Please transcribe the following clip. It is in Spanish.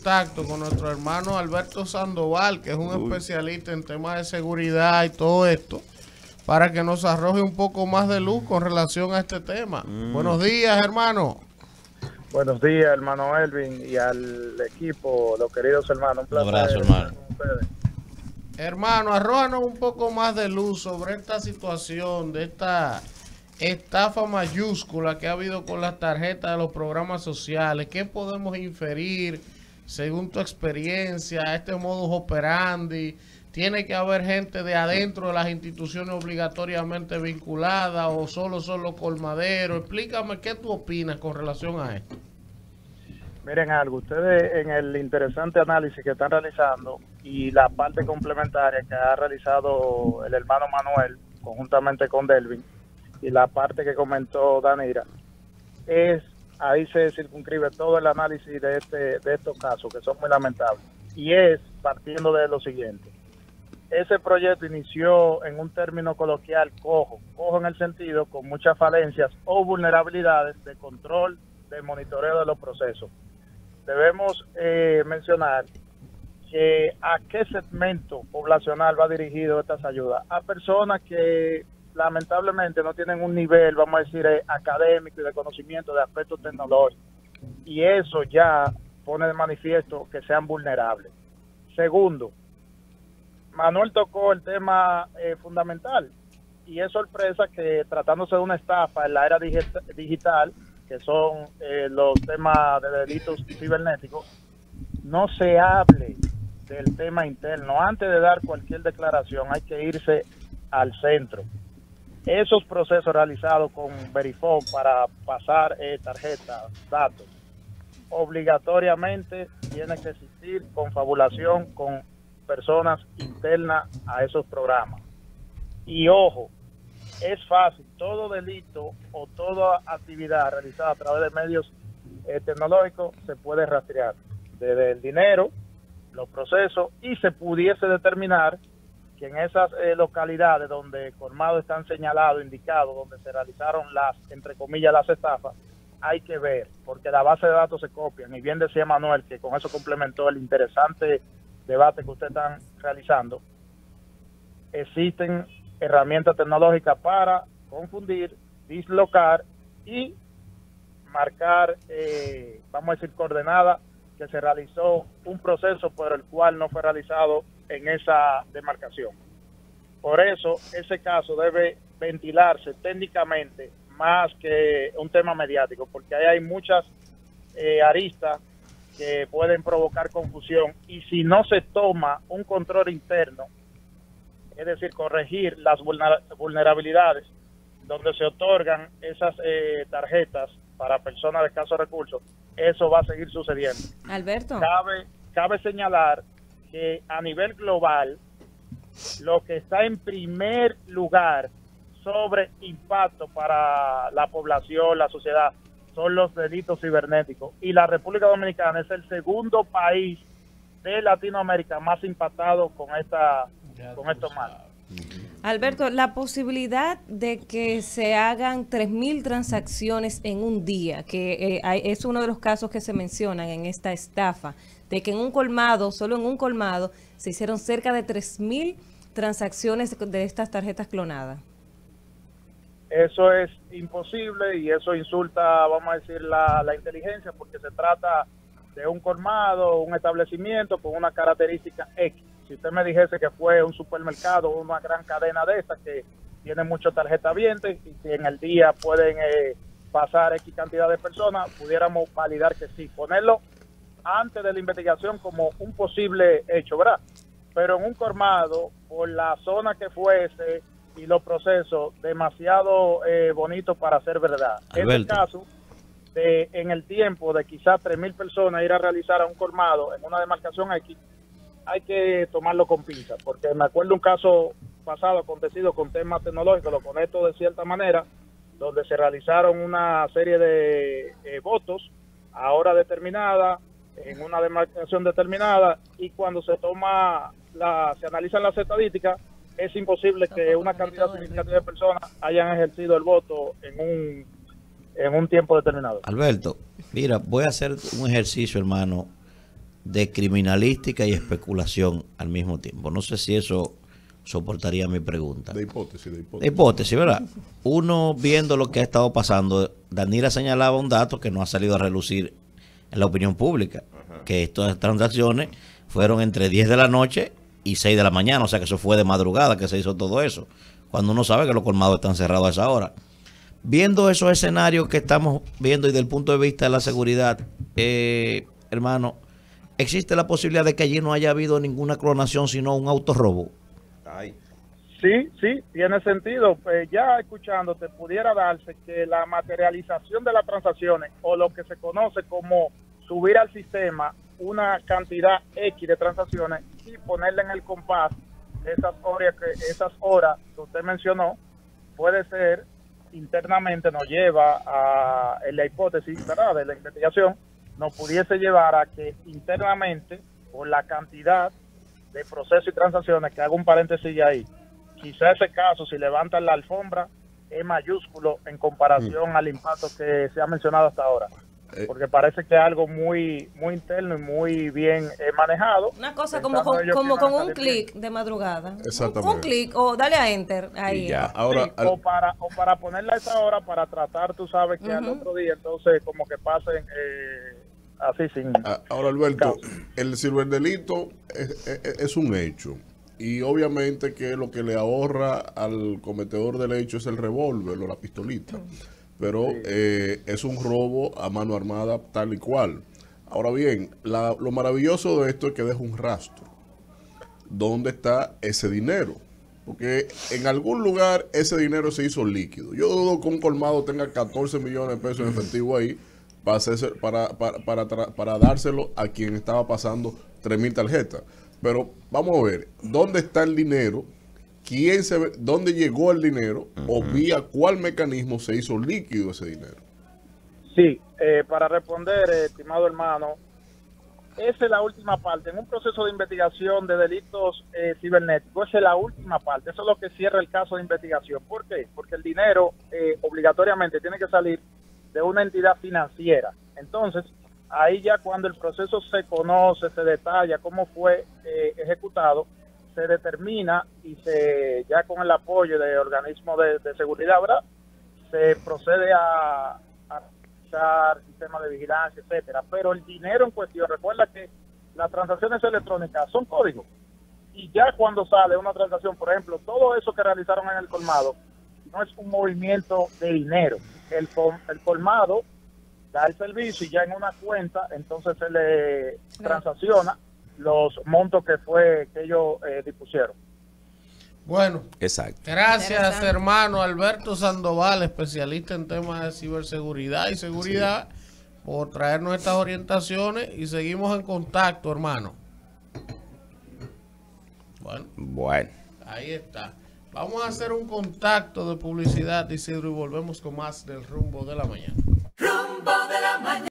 contacto con nuestro hermano Alberto Sandoval, que es un especialista en temas de seguridad y todo esto, para que nos arroje un poco más de luz con relación a este tema. Mm. Buenos días, hermano. Buenos días, hermano Elvin, y al equipo, los queridos hermanos. Un Un placer abrazo, hermano. estar con ustedes. Hermano, arrójanos un poco más de luz sobre esta situación, de esta estafa mayúscula que ha habido con las tarjetas de los programas sociales. ¿Qué podemos inferir, según tu experiencia, este modus operandi? ¿Tiene que haber gente de adentro de las instituciones obligatoriamente vinculadas o solo son los colmaderos? Explícame qué tú opinas con relación a esto. Miren algo, ustedes en el interesante análisis que están realizando y la parte complementaria que ha realizado el hermano Manuel conjuntamente con Delvin y la parte que comentó Danira, es ahí se circunscribe todo el análisis de este de estos casos que son muy lamentables y es partiendo de lo siguiente. Ese proyecto inició en un término coloquial cojo, cojo en el sentido con muchas falencias o vulnerabilidades de control, de monitoreo de los procesos. Debemos eh, mencionar que a qué segmento poblacional va dirigido estas ayudas. A personas que lamentablemente no tienen un nivel, vamos a decir, eh, académico y de conocimiento de aspectos tecnológicos. Y eso ya pone de manifiesto que sean vulnerables. Segundo, Manuel tocó el tema eh, fundamental y es sorpresa que tratándose de una estafa en la era digita- digital, que son eh, los temas de delitos cibernéticos, no se hable del tema interno. Antes de dar cualquier declaración hay que irse al centro. Esos procesos realizados con Verifone para pasar eh, tarjetas, datos, obligatoriamente tiene que existir confabulación con personas internas a esos programas. Y ojo, es fácil, todo delito o toda actividad realizada a través de medios eh, tecnológicos se puede rastrear, desde el dinero, los procesos, y se pudiese determinar que en esas eh, localidades donde colmados están señalados, indicados, donde se realizaron las, entre comillas, las estafas, hay que ver, porque la base de datos se copian, y bien decía Manuel, que con eso complementó el interesante debate que ustedes están realizando, existen herramientas tecnológicas para confundir, dislocar y marcar, eh, vamos a decir, coordenada que se realizó un proceso por el cual no fue realizado en esa demarcación. Por eso, ese caso debe ventilarse técnicamente más que un tema mediático, porque ahí hay muchas eh, aristas que pueden provocar confusión y si no se toma un control interno, es decir, corregir las vulnera- vulnerabilidades donde se otorgan esas eh, tarjetas para personas de escasos recursos, eso va a seguir sucediendo. Alberto. Cabe, cabe señalar que a nivel global, lo que está en primer lugar sobre impacto para la población, la sociedad, son los delitos cibernéticos. Y la República Dominicana es el segundo país de Latinoamérica más impactado con esta con estos males. Alberto, la posibilidad de que se hagan 3.000 transacciones en un día, que eh, es uno de los casos que se mencionan en esta estafa, de que en un colmado, solo en un colmado, se hicieron cerca de 3.000 transacciones de estas tarjetas clonadas. Eso es imposible y eso insulta, vamos a decir, la, la inteligencia porque se trata de un colmado, un establecimiento con una característica X. Si usted me dijese que fue un supermercado o una gran cadena de estas que tiene muchos tarjetas vientes y que en el día pueden eh, pasar X cantidad de personas, pudiéramos validar que sí, ponerlo antes de la investigación como un posible hecho, ¿verdad? Pero en un colmado, por la zona que fuese y los procesos, demasiado eh, bonito para ser verdad. Este Alberto. caso, de, en el tiempo de quizás 3.000 personas ir a realizar a un colmado en una demarcación X, hay que tomarlo con pinzas, porque me acuerdo un caso pasado acontecido con temas tecnológicos, lo conecto de cierta manera, donde se realizaron una serie de eh, votos a hora determinada, en una demarcación determinada, y cuando se toma, la, se analizan las estadísticas, es imposible que una cantidad significativa de personas hayan ejercido el voto en un, en un tiempo determinado. Alberto, mira, voy a hacer un ejercicio, hermano, de criminalística y especulación al mismo tiempo. No sé si eso soportaría mi pregunta. De hipótesis, de De hipótesis. hipótesis, ¿verdad? Uno viendo lo que ha estado pasando, Danira señalaba un dato que no ha salido a relucir en la opinión pública, que estas transacciones fueron entre 10 de la noche y 6 de la mañana, o sea que eso fue de madrugada que se hizo todo eso, cuando uno sabe que los colmados están cerrados a esa hora. Viendo esos escenarios que estamos viendo y del punto de vista de la seguridad, eh, hermano, ¿existe la posibilidad de que allí no haya habido ninguna clonación, sino un autorrobo? Sí, sí, tiene sentido. Eh, ya escuchándote, pudiera darse que la materialización de las transacciones o lo que se conoce como subir al sistema una cantidad X de transacciones y ponerle en el compás esas horas que, esas horas que usted mencionó, puede ser internamente nos lleva a la hipótesis ¿verdad? de la investigación, nos pudiese llevar a que internamente, por la cantidad de procesos y transacciones, que hago un paréntesis ahí, quizá ese caso, si levantan la alfombra, es mayúsculo en comparación al impacto que se ha mencionado hasta ahora. Eh. Porque parece que es algo muy muy interno y muy bien eh, manejado. Una cosa como con, como con un clic de madrugada. Un- Exactamente. Un clic o dale a enter ahí. Y ya. Ahora, Sí, al- o para o para ponerla a esa hora para tratar, tú sabes que al otro día, entonces como que pasen eh, así sin... Ah, Ahora, Alberto, el ciberdelito es, es- es un hecho. Y obviamente que lo que le ahorra al cometedor del hecho es el revólver o la pistolita. Pero eh, es un robo a mano armada tal y cual. Ahora bien, la- lo maravilloso de esto es que deja un rastro. ¿Dónde está ese dinero? Porque en algún lugar ese dinero se hizo líquido. Yo dudo que un colmado tenga 14 millones de pesos en efectivo ahí para, hacerse- para, para, para, tra- para dárselo a quien estaba pasando 3.000 tarjetas. Pero vamos a ver, ¿dónde está el dinero? ¿Quién se ve- ¿Dónde llegó el dinero? ¿O vía cuál mecanismo se hizo líquido ese dinero? Sí, eh, para responder, eh, estimado hermano, esa es la última parte. En un proceso de investigación de delitos eh, cibernéticos, esa es la última parte. Eso es lo que cierra el caso de investigación. ¿Por qué? Porque el dinero eh, obligatoriamente tiene que salir de una entidad financiera. Entonces, ahí ya cuando el proceso se conoce, se detalla cómo fue eh, ejecutado, se determina y se ya con el apoyo de organismos de, seguridad, ¿verdad? Se procede a, a sistemas de vigilancia, etcétera. Pero el dinero en cuestión, recuerda que las transacciones electrónicas son códigos. Y ya cuando sale una transacción, por ejemplo, todo eso que realizaron en el colmado no es un movimiento de dinero. El, el colmado da el servicio y ya en una cuenta, entonces se le transacciona los montos que fue que ellos eh, dispusieron. Bueno, exacto. gracias hermano Alberto Sandoval, especialista en temas de ciberseguridad y seguridad, por traernos estas orientaciones y seguimos en contacto, hermano. Bueno, Bueno. ahí está. Vamos a hacer un contacto de publicidad, Isidro, y volvemos con más del rumbo de la mañana. Rumbo de la mañana.